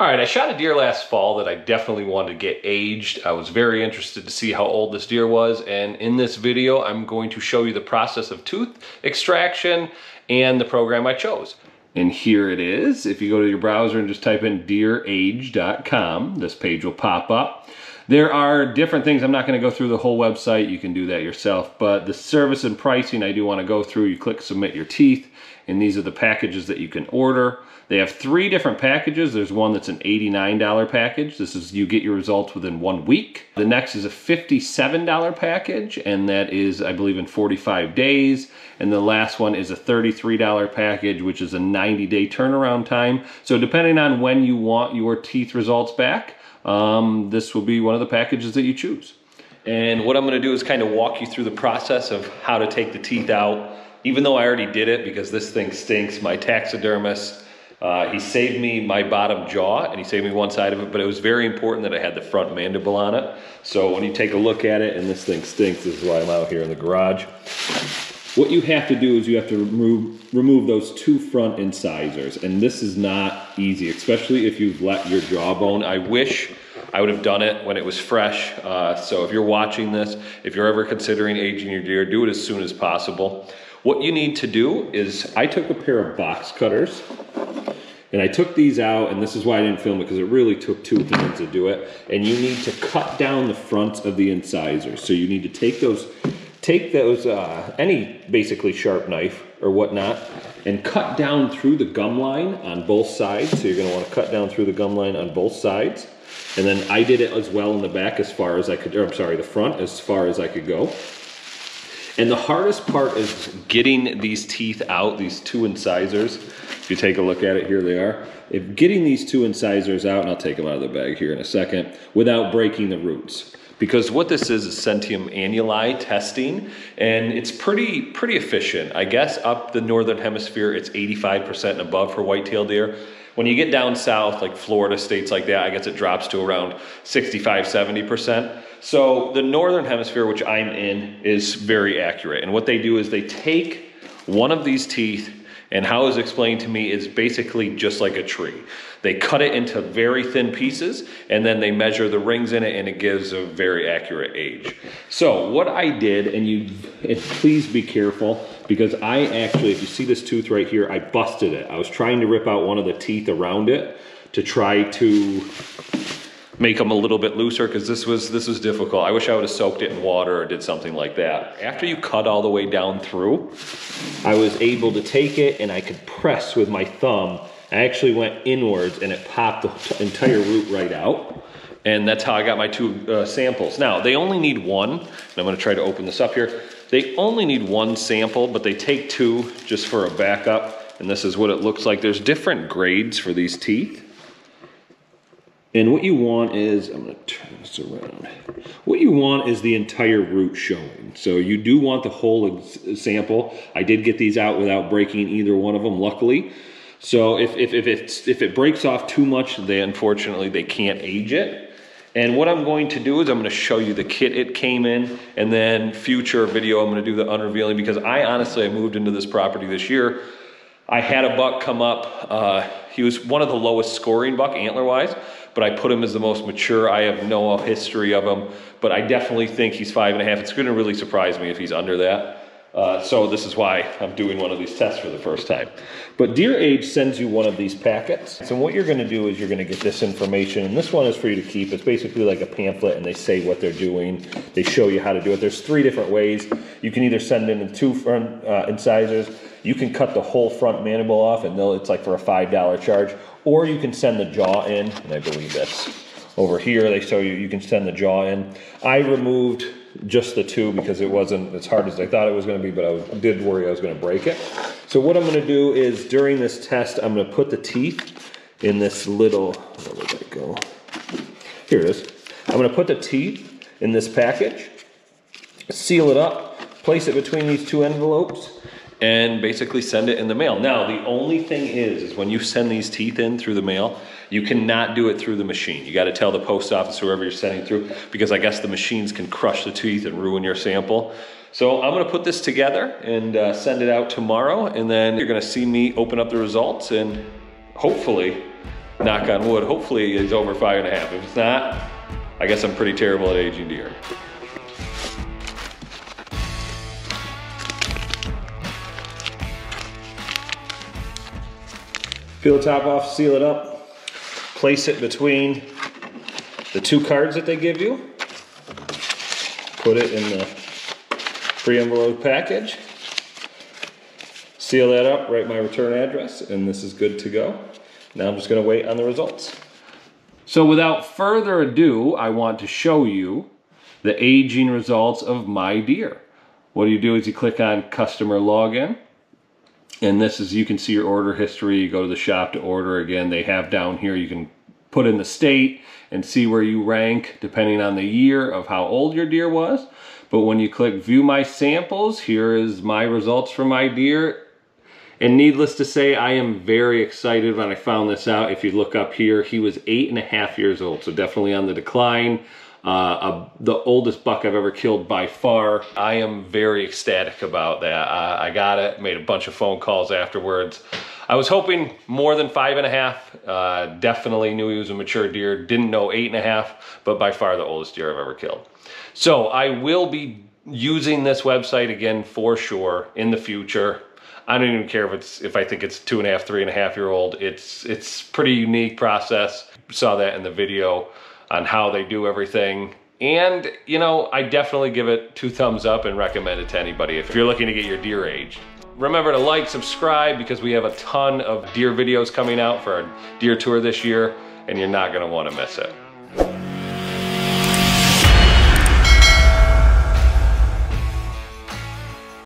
All right, I shot a deer last fall that I definitely wanted to get aged. I was very interested to see how old this deer was, and in this video, I'm going to show you the process of tooth extraction and the program I chose. And here it is. If you go to your browser and just type in deerage.com, this page will pop up. There are different things. I'm not going to go through the whole website. You can do that yourself. But the service and pricing, I do want to go through. You click submit your teeth, and these are the packages that you can order. They have three different packages. There's one that's an $89 package. This is you get your results within one week. The next is a $57 package, and that is, I believe, in 45 days. And the last one is a $33 package, which is a 90-day turnaround time. So depending on when you want your teeth results back, um, this will be one of the packages that you choose. And what I'm gonna do is kind of walk you through the process of how to take the teeth out. Even though I already did it because this thing stinks, my taxidermist uh, he saved me my bottom jaw and he saved me one side of it, but it was very important that I had the front mandible on it. So when you take a look at it, and this thing stinks, this is why I'm out here in the garage. What you have to do is you have to remove, remove those two front incisors, and this is not easy, especially if you've let your jawbone. I wish I would have done it when it was fresh. Uh, so if you're watching this, if you're ever considering aging your deer, do it as soon as possible. What you need to do is, I took a pair of box cutters and I took these out, and this is why I didn't film it, because it really took two hands to do it. And you need to cut down the fronts of the incisors. So you need to take those, take those, uh, any basically sharp knife or whatnot, and cut down through the gum line on both sides. So you're gonna wanna cut down through the gum line on both sides. And then I did it as well in the back as far as I could, or I'm sorry, the front as far as I could go. And the hardest part is getting these teeth out, these two incisors. If you take a look at it, here they are. If getting these two incisors out, and I'll take them out of the bag here in a second, without breaking the roots. Because what this is is cementum annuli testing, and it's pretty pretty efficient. I guess up the northern hemisphere, it's 85% and above for white-tailed deer. When you get down south, like Florida, states like that, I guess it drops to around 65, 70%. So the northern hemisphere, which I'm in, is very accurate. And what they do is they take one of these teeth and how it's explained to me is basically just like a tree. They cut it into very thin pieces and then they measure the rings in it and it gives a very accurate age. So what I did, and you and please be careful because I actually, if you see this tooth right here, I busted it. I was trying to rip out one of the teeth around it to try to make them a little bit looser because this was this was difficult. I wish I would have soaked it in water or did something like that. After you cut all the way down through, I was able to take it and I could press with my thumb. I actually went inwards and it popped the entire root right out. And that's how I got my two uh, samples. Now, they only need one, and I'm gonna try to open this up here. They only need one sample, but they take two just for a backup. And this is what it looks like. There's different grades for these teeth. And what you want is, I'm gonna turn this around. What you want is the entire root showing. So you do want the whole sample. I did get these out without breaking either one of them, luckily. So if, if, if, it's, if it breaks off too much, they unfortunately, they can't age it. And what I'm going to do is I'm gonna show you the kit it came in and then future video, I'm gonna do the unrevealing because I honestly, I moved into this property this year. I had a buck come up, uh, he was one of the lowest scoring buck antler wise but I put him as the most mature. I have no history of him, but I definitely think he's five and a half. It's going to really surprise me if he's under that. Uh, so this is why I'm doing one of these tests for the first time. But Deerage sends you one of these packets. So what you're gonna do is you're gonna get this information, and this one is for you to keep. It's basically like a pamphlet, and they say what they're doing. They show you how to do it. There's three different ways. You can either send in two front uh, incisors, you can cut the whole front mandible off, and it's like for a $5 charge, or you can send the jaw in, and I believe that's over here. They show you, you can send the jaw in. I removed just the two because it wasn't as hard as I thought it was gonna be, but I did worry I was gonna break it. So what I'm gonna do is during this test, I'm gonna put the teeth in this little, where did go? Here it is. I'm gonna put the teeth in this package, seal it up, place it between these two envelopes, and basically send it in the mail. Now, the only thing is, is when you send these teeth in through the mail, you cannot do it through the machine. You gotta tell the post office, whoever you're sending through, because I guess the machines can crush the teeth and ruin your sample. So I'm gonna put this together and uh, send it out tomorrow, and then you're gonna see me open up the results and hopefully knock on wood, hopefully it's over five and a half. If it's not, I guess I'm pretty terrible at aging deer. Peel the top off, seal it up, place it between the two cards that they give you. Put it in the pre-envelope package. Seal that up, write my return address, and this is good to go. Now I'm just gonna wait on the results. So without further ado, I want to show you the aging results of my deer. What you do is you click on customer login. And this is, you can see your order history. You go to the shop to order again. They have down here, you can put in the state and see where you rank depending on the year of how old your deer was. But when you click view my samples, here is my results for my deer. And needless to say, I am very excited when I found this out. If you look up here, he was eight and a half years old, so definitely on the decline. Uh, the oldest buck I've ever killed by far. I am very ecstatic about that. Uh, I got it, made a bunch of phone calls afterwards. I was hoping more than five and a half. Uh, definitely knew he was a mature deer. Didn't know eight and a half, but by far the oldest deer I've ever killed. So I will be using this website again for sure in the future. I don't even care if it's if I think it's two and a half, three and a half year old. It's it's pretty unique process. Saw that in the video on how they do everything. And, you know, I definitely give it two thumbs up and recommend it to anybody if you're looking to get your deer aged. Remember to like, subscribe, because we have a ton of deer videos coming out for our deer tour this year, and you're not gonna wanna miss it.